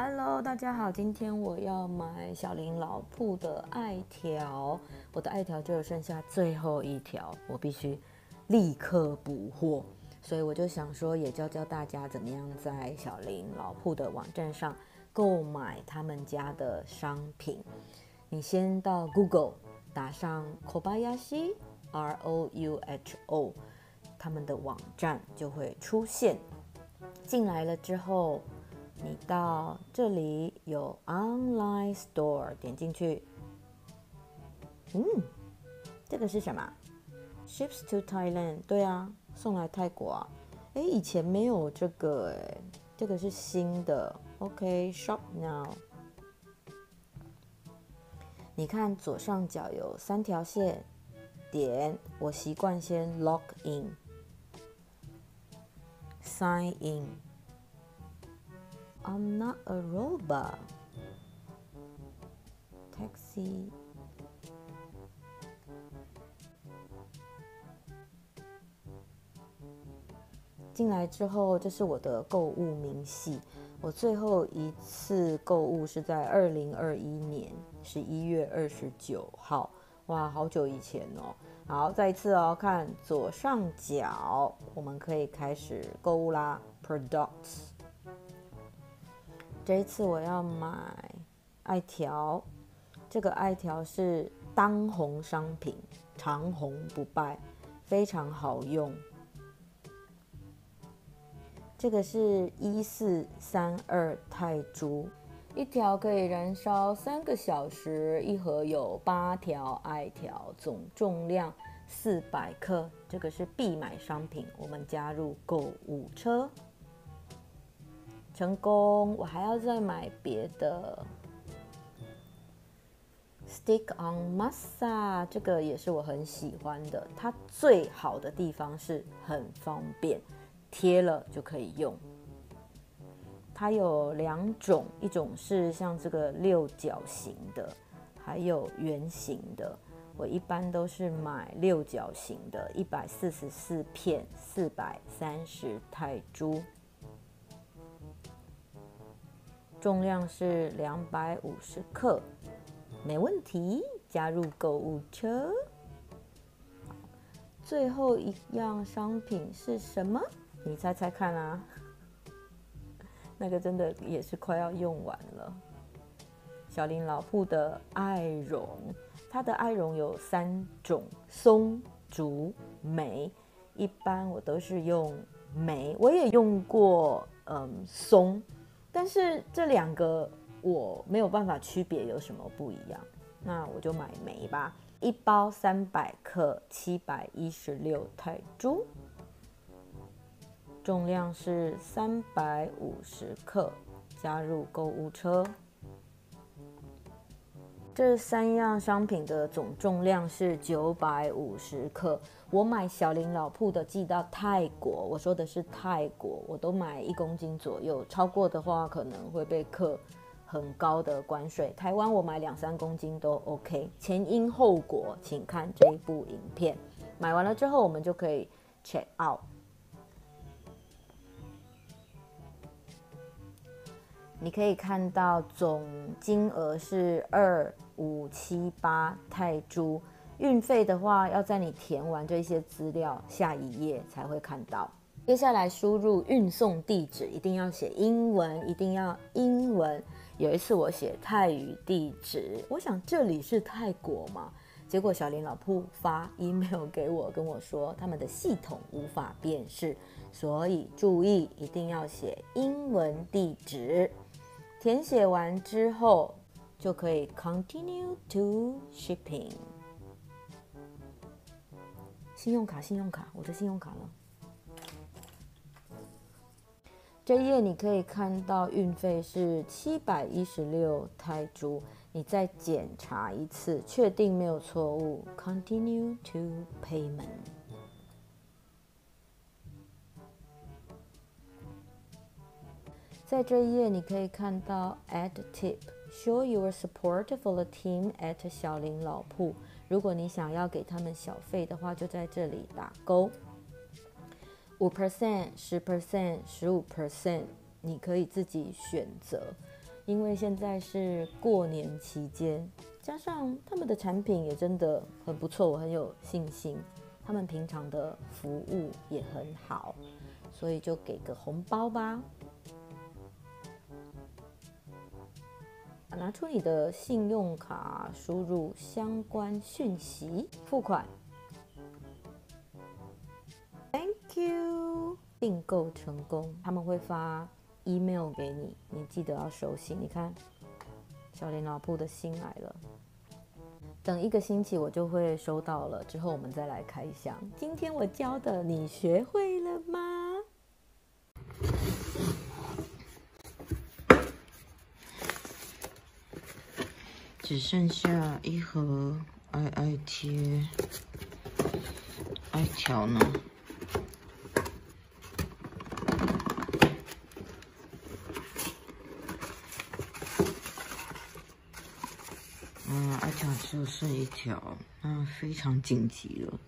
Hello，大家好，今天我要买小林老铺的艾条，我的艾条就剩下最后一条，我必须立刻补货，所以我就想说，也教教大家怎么样在小林老铺的网站上购买他们家的商品。你先到 Google 打上 Kobayashi R O U H O，他们的网站就会出现。进来了之后。你到这里有 online store，点进去。嗯，这个是什么？Ships to Thailand。对啊，送来泰国啊。哎，以前没有这个哎，这个是新的。OK，shop now。你看左上角有三条线，点。我习惯先 log in，sign in。I'm not a robot. Taxi. 进来之后，这是我的购物明细。我最后一次购物是在二零二一年十一月二十九号。哇，好久以前哦。好，再一次哦，看左上角，我们可以开始购物啦。Products。这一次我要买艾条，这个艾条是当红商品，长红不败，非常好用。这个是一四三二泰铢，一条可以燃烧三个小时，一盒有八条艾条，总重量四百克，这个是必买商品，我们加入购物车。成功，我还要再买别的。Stick on massa，这个也是我很喜欢的。它最好的地方是很方便，贴了就可以用。它有两种，一种是像这个六角形的，还有圆形的。我一般都是买六角形的，一百四十四片，四百三十泰铢。重量是两百五十克，没问题。加入购物车。最后一样商品是什么？你猜猜看啊！那个真的也是快要用完了。小林老铺的艾绒，它的艾绒有三种：松、竹、梅。一般我都是用梅，我也用过，嗯，松。但是这两个我没有办法区别有什么不一样，那我就买梅吧，一包三百克，七百一十六泰铢，重量是三百五十克，加入购物车。这三样商品的总重量是九百五十克。我买小林老铺的寄到泰国，我说的是泰国，我都买一公斤左右，超过的话可能会被扣很高的关税。台湾我买两三公斤都 OK。前因后果，请看这一部影片。买完了之后，我们就可以 check out。你可以看到总金额是二五七八泰铢，运费的话要在你填完这些资料下一页才会看到。接下来输入运送地址，一定要写英文，一定要英文。有一次我写泰语地址，我想这里是泰国嘛，结果小林老铺发 email 给我，跟我说他们的系统无法辨识，所以注意一定要写英文地址。填写完之后，就可以 continue to shipping。信用卡，信用卡，我的信用卡呢。这页你可以看到运费是七百一十六泰铢，你再检查一次，确定没有错误，continue to payment。在这一页，你可以看到 Add tip Show your support for the team at 小林老铺。如果你想要给他们小费的话，就在这里打勾。五 percent、十 percent、十五 percent，你可以自己选择。因为现在是过年期间，加上他们的产品也真的很不错，我很有信心。他们平常的服务也很好，所以就给个红包吧。拿出你的信用卡，输入相关讯息，付款。Thank you，订购成功。他们会发 email 给你，你记得要收信。你看，小林老铺的信来了。等一个星期我就会收到了，之后我们再来开箱。今天我教的，你学会了吗？只剩下一盒爱爱贴，艾条呢？嗯，爱条只有剩一条，那非常紧急了。